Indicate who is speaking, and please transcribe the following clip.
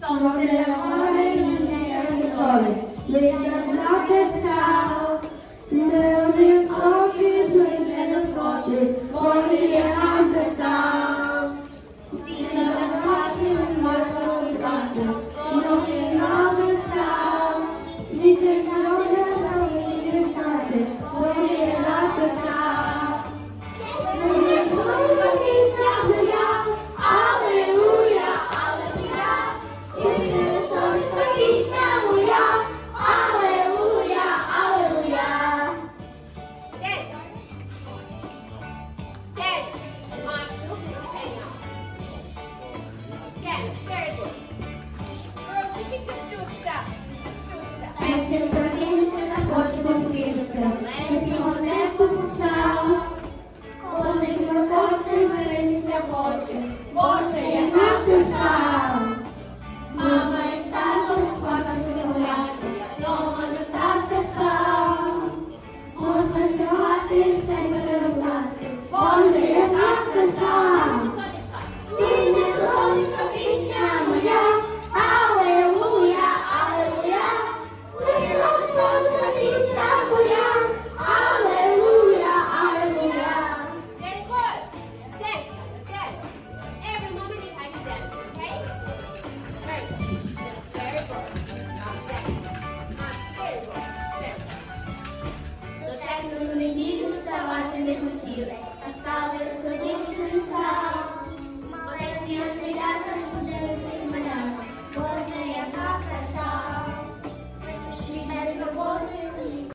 Speaker 1: Sånt Obrigada. living here, a father's living